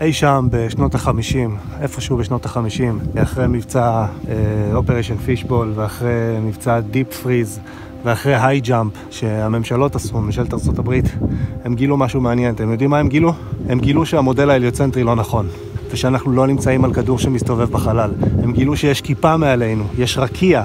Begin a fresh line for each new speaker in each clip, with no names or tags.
אי שם בשנות החמישים, איפשהו בשנות החמישים, אחרי מבצע Operation Fishbowl ואחרי מבצע Deep Freeze ואחרי Highjump שהממשלות עשו, ממשלת ארה"ב, הם גילו משהו מעניין. אתם יודעים מה הם גילו? הם גילו שהמודל ההליוצנטרי לא נכון. ושאנחנו לא נמצאים על כדור שמסתובב בחלל. הם גילו שיש כיפה מעלינו, יש רקיע,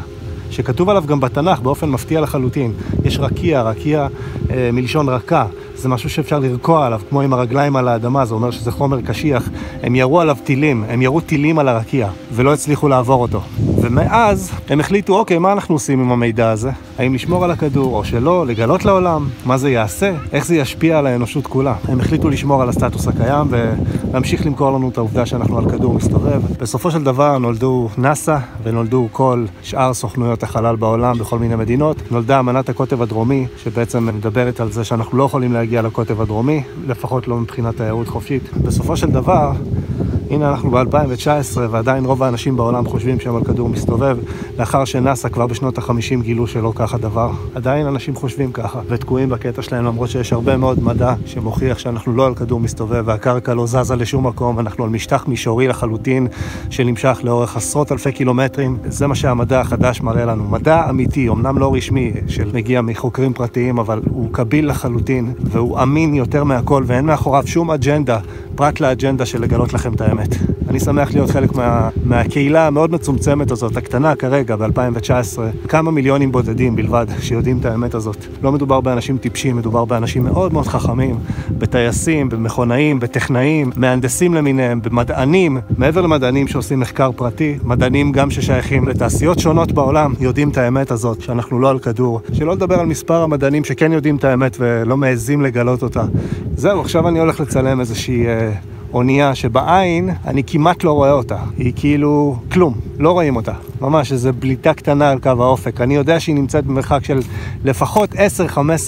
שכתוב עליו גם בתנ"ך באופן מפתיע לחלוטין. יש רקיע, רקיע אה, מלשון רכה. זה משהו שאפשר לרקוע עליו, כמו עם הרגליים על האדמה, זה אומר שזה חומר קשיח. הם ירו עליו טילים, הם ירו טילים על הרקיע, ולא הצליחו לעבור אותו. ומאז הם החליטו, אוקיי, מה אנחנו עושים עם המידע הזה? האם לשמור על הכדור או שלא, לגלות לעולם, מה זה יעשה, איך זה ישפיע על האנושות כולה. הם החליטו לשמור על הסטטוס הקיים ולהמשיך למכור לנו את העובדה שאנחנו על כדור מסתובב. בסופו של דבר נולדו נאס"א ונולדו כל שאר סוכנויות החלל בעולם בכל מיני מדינות. נולדה אמנת הקוטב הדרומי, שבעצם מדברת על זה שאנחנו לא יכולים להגיע לקוטב הדרומי, לפחות לא מבחינת תיירות חופשית. בסופו של דבר, הנה אנחנו ב-2019 ועדיין רוב האנשים בעולם חושבים שהם על כדור מסתובב לאחר שנאס"א כבר בשנות ה-50 גילו שלא ככה דבר. עדיין אנשים חושבים ככה ותקועים בקטע שלהם למרות שיש הרבה מאוד מדע שמוכיח שאנחנו לא על כדור מסתובב והקרקע לא זזה לשום מקום, אנחנו על משטח מישורי לחלוטין שנמשך לאורך עשרות אלפי קילומטרים. זה מה שהמדע החדש מראה לנו. מדע אמיתי, אמנם לא רשמי, שמגיע מחוקרים פרטיים, אבל הוא קביל לחלוטין והוא אמין יותר מהכל ואין מאחוריו שום אג'נדה פרט לאג'נדה של לגלות לכם את האמת. אני שמח להיות חלק מה, מהקהילה המאוד מצומצמת הזאת, הקטנה כרגע, ב-2019. כמה מיליונים בודדים בלבד שיודעים את האמת הזאת. לא מדובר באנשים טיפשים, מדובר באנשים מאוד מאוד חכמים, בטייסים, במכונאים, בטכנאים, מהנדסים למיניהם, במדענים, מעבר למדענים שעושים מחקר פרטי, מדענים גם ששייכים לתעשיות שונות בעולם, יודעים את האמת הזאת, שאנחנו לא על כדור. שלא לדבר על מספר המדענים שכן יודעים את האמת ולא מעזים לגלות אותה. זהו, עכשיו אני הולך לצלם איזושהי... אה, אונייה שבעין אני כמעט לא רואה אותה. היא כאילו כלום, לא רואים אותה. ממש איזו בליטה קטנה על קו האופק. אני יודע שהיא נמצאת במרחק של לפחות 10-15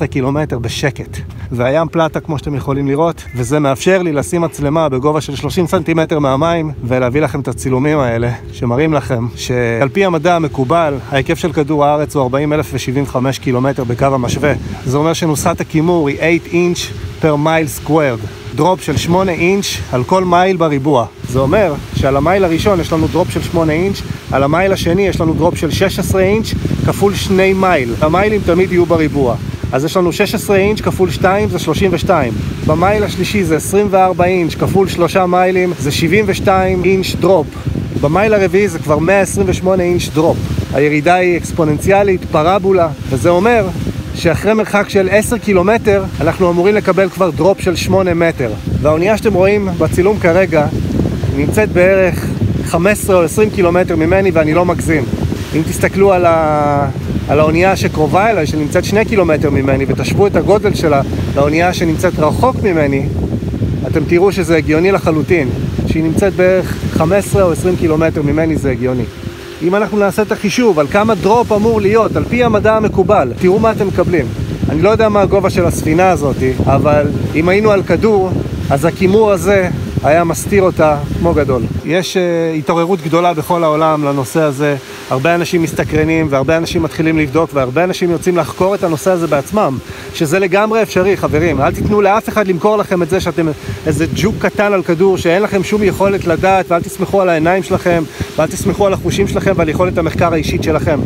קילומטר בשקט. והים פלטה כמו שאתם יכולים לראות, וזה מאפשר לי לשים מצלמה בגובה של 30 סנטימטר מהמים ולהביא לכם את הצילומים האלה, שמראים לכם שעל פי המדע המקובל, ההיקף של כדור הארץ הוא 40,075 קילומטר בקו המשווה. זה אומר שנוסחת הקימור היא 8 אינץ' per mile squared. drop של 8 אינץ' על כל מייל בריבוע. זה אומר שעל המייל הראשון יש לנו drop של 8 אינץ', על המייל השני יש לנו drop של 16 אינץ' כפול 2 מייל. המיילים תמיד יהיו בריבוע. אז יש לנו 16 אינץ' כפול 2 זה 32. במייל השלישי זה 24 אינץ' כפול 3 מיילים זה 72 אינץ' drop. במייל הרביעי זה כבר 128 אינץ' drop. הירידה היא אקספוננציאלית, פרבולה, וזה אומר שאחרי מרחק של 10 קילומטר אנחנו אמורים לקבל כבר דרופ של 8 מטר. והאונייה שאתם רואים בצילום כרגע נמצאת בערך 15 או 20 קילומטר ממני ואני לא מגזים. אם תסתכלו על, ה... על האונייה שקרובה אליי, שנמצאת 2 קילומטר ממני, ותשוו את הגודל שלה לאונייה שנמצאת רחוק ממני, אתם תראו שזה הגיוני לחלוטין. שהיא נמצאת בערך 15 או 20 קילומטר ממני זה הגיוני. אם אנחנו נעשה את החישוב על כמה דרופ אמור להיות, על פי המדע המקובל, תראו מה אתם מקבלים. אני לא יודע מה הגובה של הספינה הזאת, אבל אם היינו על כדור, אז הכימור הזה היה מסתיר אותה כמו גדול. יש uh, התעוררות גדולה בכל העולם לנושא הזה, הרבה אנשים מסתקרנים והרבה אנשים מתחילים לבדוק והרבה אנשים יוצאים לחקור את הנושא הזה בעצמם, שזה לגמרי אפשרי, חברים. אל תיתנו לאף אחד למכור לכם את זה שאתם איזה ג'וק קטן על כדור, שאין לכם שום יכולת לדעת, ואל תסמכו על העיניים שלכם, ואל תסמכו על החושים שלכם ועל יכולת המחקר האישית שלכם.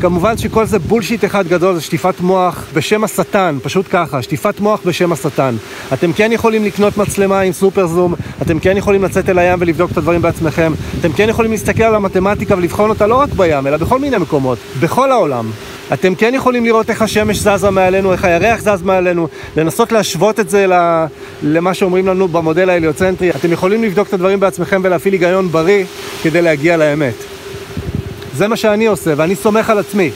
כמובן שכל זה בולשיט אחד גדול, זה שטיפת מוח בשם השטן, פשוט ככה, שטיפת מוח בשם השטן. אתם כן יכולים לקנות מצלמה עם סופר זום, אתם כן יכולים לצאת אל הים ולבדוק את הדברים בעצמכם, אתם כן יכולים להסתכל על המתמטיקה ולבחון אותה לא רק בים, אלא בכל מיני מקומות, בכל העולם. אתם כן יכולים לראות איך השמש זזה מעלינו, איך הירח זז מעלינו, לנסות להשוות את זה למה שאומרים לנו במודל ההליוצנטרי. אתם יכולים לבדוק את הדברים בעצמכם ולהפעיל היגיון בריא כדי להגיע לאמת. זה מה שאני עושה, ואני סומך על עצמי.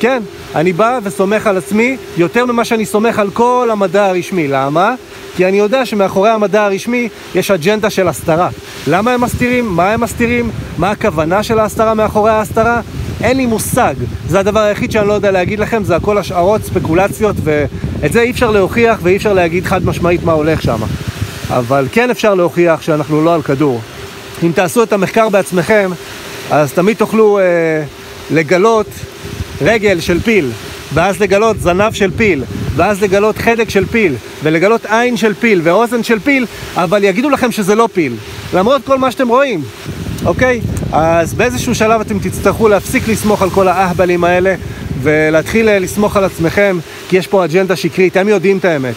כן, אני בא וסומך על עצמי יותר ממה שאני סומך על כל המדע הרשמי. למה? כי אני יודע שמאחורי המדע הרשמי יש אג'נדה של הסתרה. למה הם מסתירים? מה הם מסתירים? מה הכוונה של ההסתרה מאחורי ההסתרה? אין לי מושג. זה הדבר היחיד שאני לא יודע להגיד לכם, זה הכל השערות, ספקולציות, ואת זה אי אפשר להוכיח ואי אפשר להגיד חד משמעית מה הולך שם. אבל כן אפשר להוכיח שאנחנו לא על כדור. אם תעשו את המחקר בעצמכם, אז תמיד תוכלו אה, לגלות רגל של פיל, ואז לגלות זנב של פיל, ואז לגלות חדק של פיל, ולגלות עין של פיל ואוזן של פיל, אבל יגידו לכם שזה לא פיל, למרות כל מה שאתם רואים, אוקיי? אז באיזשהו שלב אתם תצטרכו להפסיק לסמוך על כל האהבלים האלה, ולהתחיל אה, לסמוך על עצמכם, כי יש פה אג'נדה שקרית, הם יודעים את האמת.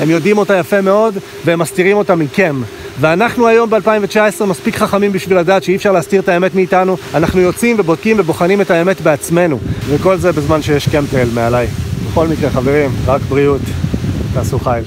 הם יודעים אותה יפה מאוד, והם מסתירים אותה מכם. ואנחנו היום ב-2019 מספיק חכמים בשביל לדעת שאי אפשר להסתיר את האמת מאיתנו. אנחנו יוצאים ובודקים ובוחנים את האמת בעצמנו. וכל זה בזמן שיש קמטל מעליי. בכל מקרה, חברים, רק בריאות. תעשו חייל.